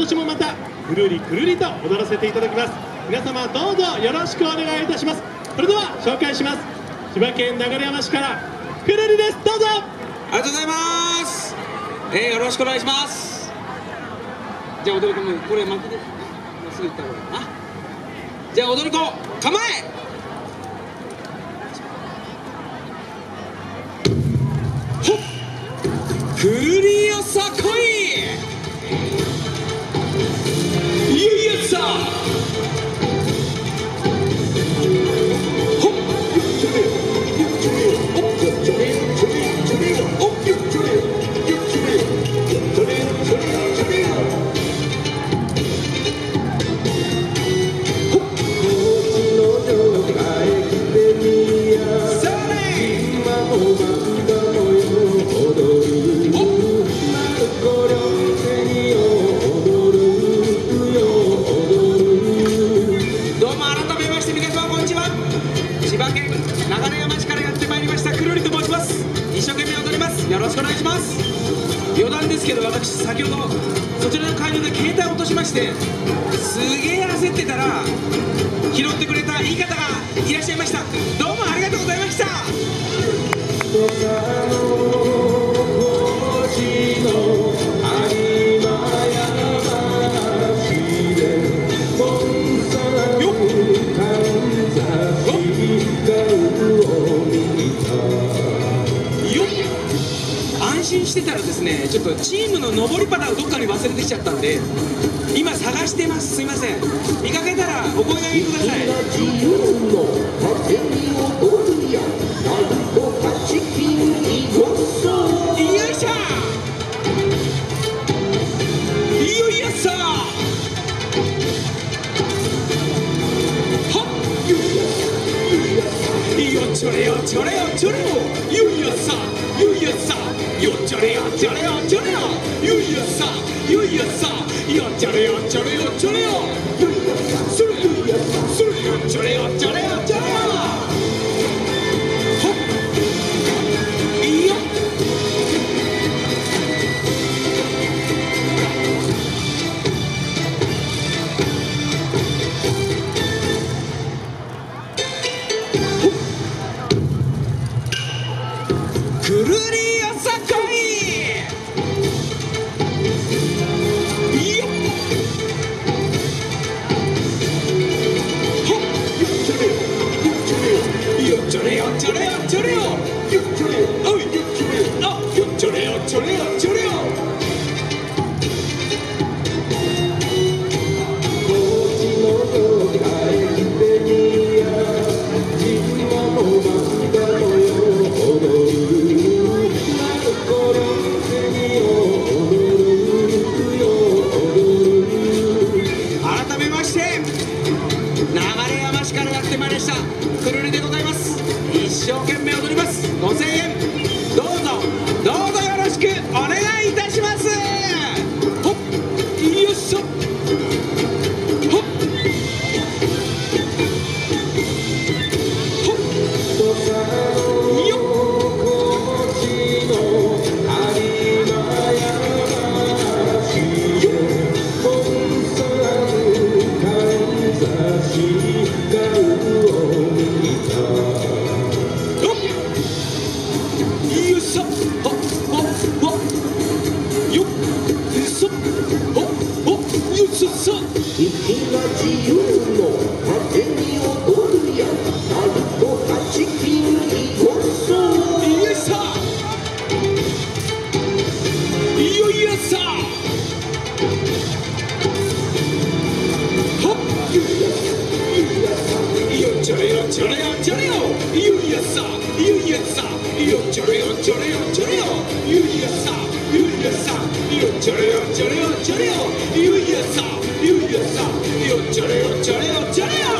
今年もまたくるりくるりと踊らせていただきます。皆様どうぞよろしくお願いいたします。それでは紹介します。千葉県流山市からくるりです。どうぞ。ありがとうございます、えー、よろしくお願いします。じゃあ踊り子もこれ巻きでまっすぐ行った方がいいな。じゃあ踊り子構え。ほっ。くりよさこい。千葉県流山市からやってまいりましたくるりと申します。一生懸命踊ります。よろしくお願いします。余談ですけど私先ほどそちらの会場で携帯を落としましてすげえ焦ってたら拾ってくれたいい方がいらっしゃいました。どうもありがとうございました。してたらですねちょっとチームの上りパタをどっかに忘れてきちゃったんで今探してます。すいません。見かけたらお声掛けください。よいしょよいやっさはっ。よっちょれよちょれよちょれよよ。いやっさよいやっさよっちゃれよちゃれよちゃれよ。よいやっさ。よいやさ。よっちゃれよちゃれよ。ちゃれよ。それよ。いやっさそれよ。ちゃれよ。ちょれよ。ちゃれちょれよちょれよちょれよ生懸命踊ります。5000円。よっちょれよちょれよちょれよよいやさゆいやさよっちょれよちょれよちょれよゆいやさゆいやさよっちょれよちょれよちょれよ